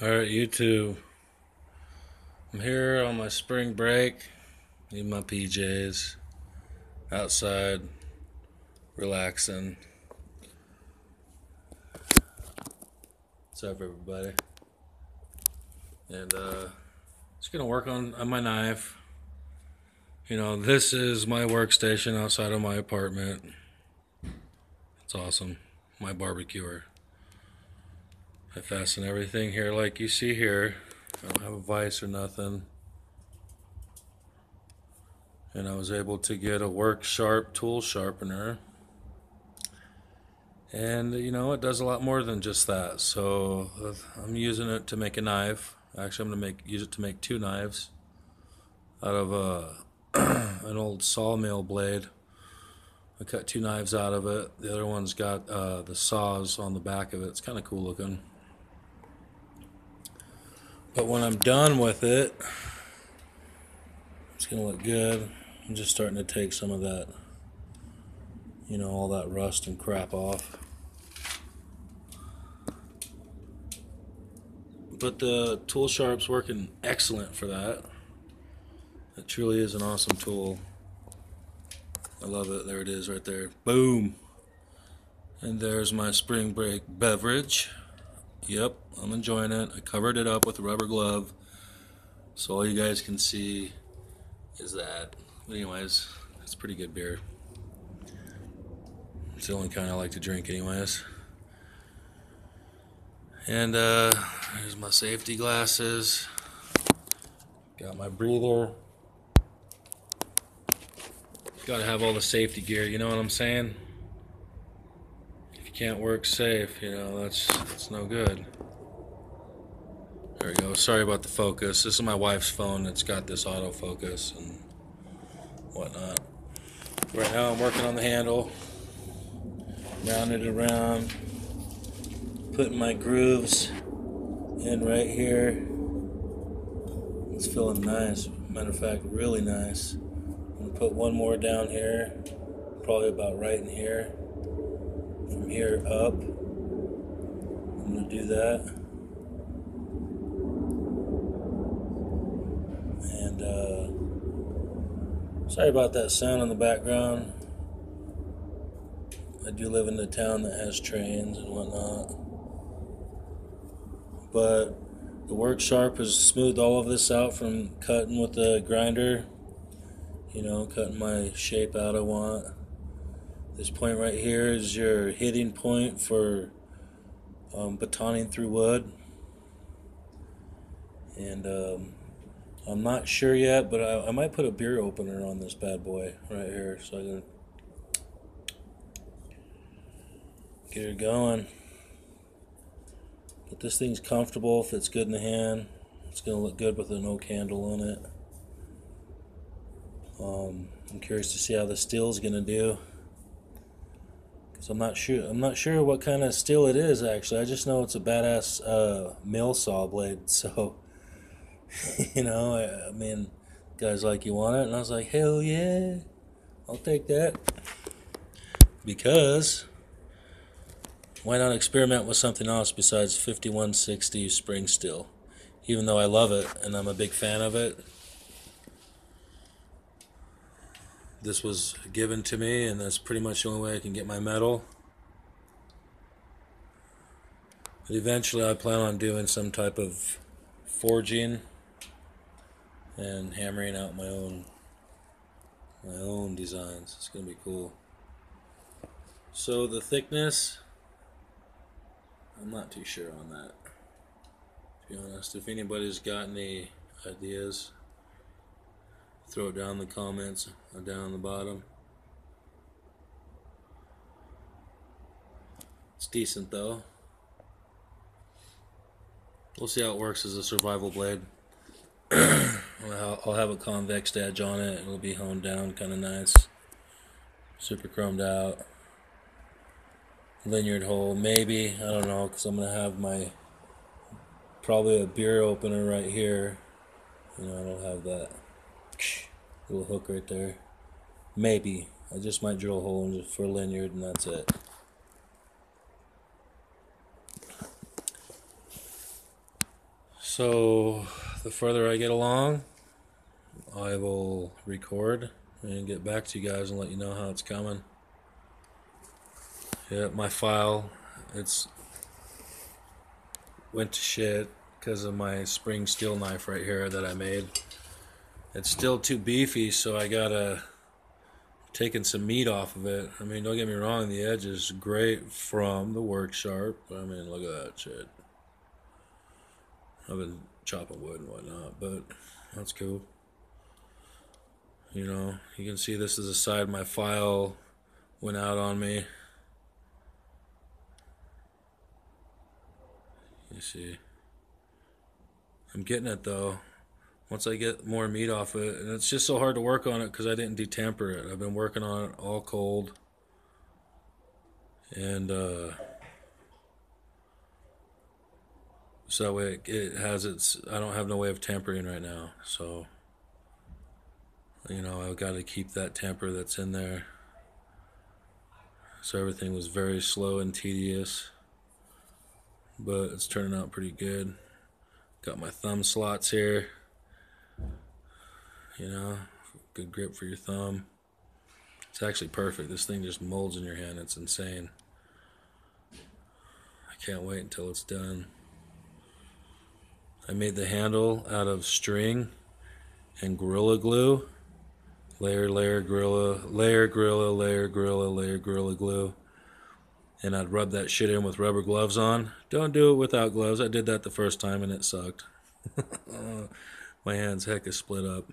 Alright, YouTube. I'm here on my spring break. In my PJs. Outside. Relaxing. What's up, everybody? And, uh, just gonna work on, on my knife. You know, this is my workstation outside of my apartment. It's awesome. My barbecuer. I fasten everything here like you see here. I don't have a vise or nothing. And I was able to get a work sharp tool sharpener. And you know, it does a lot more than just that. So I'm using it to make a knife. Actually, I'm gonna make use it to make two knives out of a an old sawmill blade. I cut two knives out of it. The other one's got uh, the saws on the back of it. It's kind of cool looking. But when I'm done with it, it's going to look good. I'm just starting to take some of that, you know, all that rust and crap off. But the tool sharp's working excellent for that. It truly is an awesome tool. I love it. There it is right there. Boom. And there's my spring break beverage. Yep, I'm enjoying it. I covered it up with a rubber glove so all you guys can see is that. But anyways, it's pretty good beer. It's the only kind I like to drink anyways. And uh, here's my safety glasses. Got my breather. Gotta have all the safety gear, you know what I'm saying? Can't work safe, you know, that's that's no good. There we go. Sorry about the focus. This is my wife's phone. It's got this autofocus and whatnot. Right now I'm working on the handle. Round it around. Putting my grooves in right here. It's feeling nice. Matter of fact, really nice. I'm gonna put one more down here. Probably about right in here from here up. I'm going to do that. And uh, sorry about that sound in the background. I do live in a town that has trains and whatnot. But the work sharp has smoothed all of this out from cutting with the grinder. You know, cutting my shape out I want. This point right here is your hitting point for um, batoning through wood. And um, I'm not sure yet, but I, I, might put a beer opener on this bad boy right here. So I can get it going. But this thing's comfortable, fits good in the hand. It's going to look good with an oak handle on it. Um, I'm curious to see how the steel is going to do. So I'm not sure. I'm not sure what kind of steel it is. Actually, I just know it's a badass uh, mill saw blade. So, you know, I, I, mean, guys like, you want it, and I was like, hell yeah, I'll take that. Because why not experiment with something else besides 5160 spring steel? Even though I love it and I'm a big fan of it, this was given to me and that's pretty much the only way I can get my metal. But eventually I plan on doing some type of forging and hammering out my own my own designs. It's gonna be cool. So the thickness I'm not too sure on that. To be honest, if anybody's got any ideas throw it down in the comments or down the bottom. It's decent though. We'll see how it works as a survival blade. I'll have a convex edge on it. It'll be honed down kind of nice. Super chromed out. Lanyard hole, maybe. I don't know, because I'm going to have my probably a beer opener right here. You know, I don't have that. Little hook right there. Maybe. I just might drill a hole for a lanyard and that's it. So, the further I get along, I will record and get back to you guys and let you know how it's coming. Yeah, my file, it's went to shit because of my spring steel knife right here that I made. It's still too beefy, so I gotta taking some meat off of it. I mean, don't get me wrong, the edge is great from the work sharp. I mean, look at that shit. I've been chopping wood and whatnot, but that's cool. You know, you can see this is the side my file went out on me. You see. I'm getting it though. Once I get more meat off it, and it's just so hard to work on it because I didn't detemper it. I've been working on it all cold. And, uh, so that way it, it has its, I don't have no way of tempering right now. So, you know, I've got to keep that temper that's in there. So everything was very slow and tedious, but it's turning out pretty good. Got my thumb slots here. You know, good grip for your thumb. It's actually perfect. This thing just molds in your hand. It's insane. I can't wait until it's done. I made the handle out of string and Gorilla Glue. Layer, layer, Gorilla, layer, Gorilla, layer, Gorilla, layer, Gorilla Glue. And I'd rub that shit in with rubber gloves on. Don't do it without gloves. I did that the first time and it sucked. My hands heck is split up.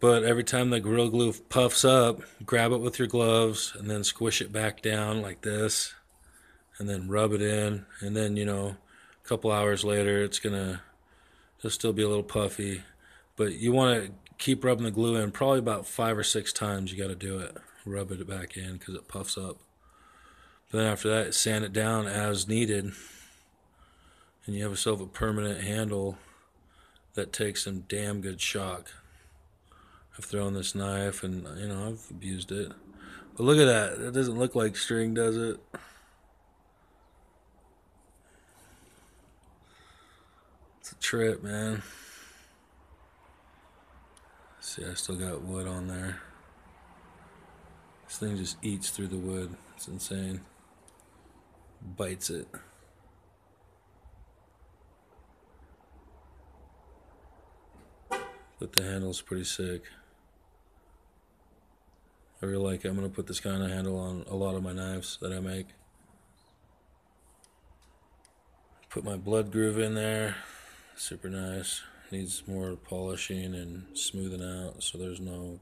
But every time the Gorilla Glue puffs up, grab it with your gloves and then squish it back down like this. And then rub it in. And then, you know, a couple hours later, it's going to still be a little puffy. But you want to keep rubbing the glue in probably about five or six times. You got to do it. Rub it back in because it puffs up. But then after that, sand it down as needed. And you have yourself a permanent handle that takes some damn good shock. I've thrown this knife and, you know, I've abused it. But look at that. It doesn't look like string, does it? It's a trip, man. See, I still got wood on there. This thing just eats through the wood. It's insane. Bites it. But the handle's pretty sick. I really like it. I'm going to put this kind of handle on a lot of my knives that I make. Put my blood groove in there. Super nice. Needs more polishing and smoothing out so there's no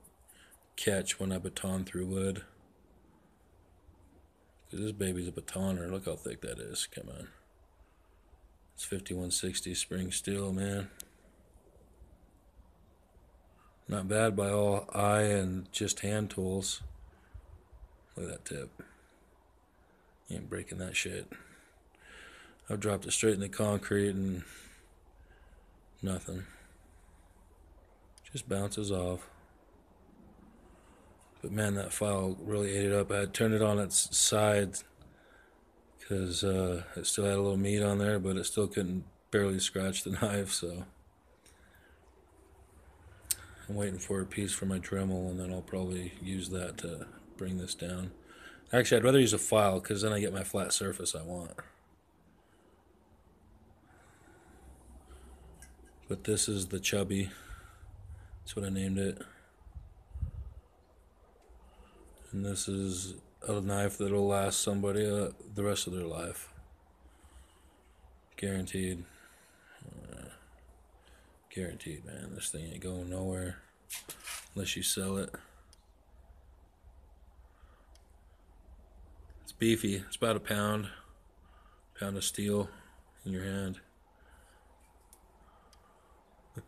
catch when I baton through wood. This baby's a batoner. Look how thick that is. Come on. It's 5160 spring steel, man. Not bad by all eye and just hand tools. Look at that tip. You ain't breaking that shit. I've dropped it straight in the concrete and nothing. Just bounces off. But man, that file really ate it up. I had turned it on its side because uh, it still had a little meat on there, but it still couldn't barely scratch the knife, so. I'm waiting for a piece for my Dremel, and then I'll probably use that to bring this down. Actually, I'd rather use a file because then I get my flat surface I want. But this is the Chubby. That's what I named it. And this is a knife that'll last somebody uh, the rest of their life. Guaranteed. Guaranteed, man. This thing ain't going nowhere unless you sell it. It's beefy. It's about a pound. Pound of steel in your hand.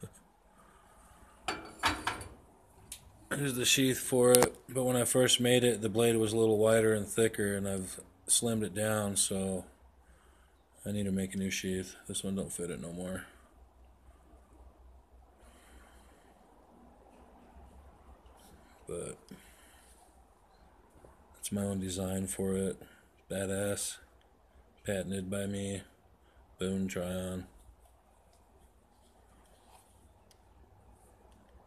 Here's the sheath for it, but when I first made it, the blade was a little wider and thicker, and I've slimmed it down, so I need to make a new sheath. This one don't fit it no more. But it's my own design for it. Badass, patented by me. Boone Tryon.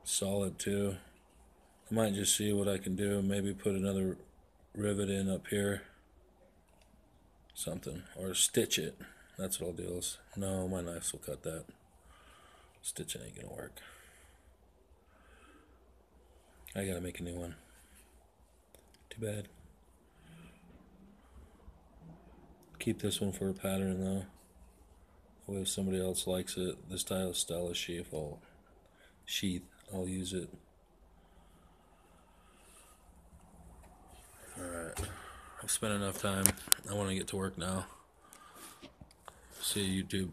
Solid too. I might just see what I can do. Maybe put another rivet in up here. Something. Or stitch it. That's what I'll do. No, my knives will cut that. Stitching ain't gonna work. I gotta make a new one. Too bad. Keep this one for a pattern though. If somebody else likes it? This style of sheath, I'll sheath. I'll use it. Alright. I've spent enough time. I wanna get to work now. See you YouTube.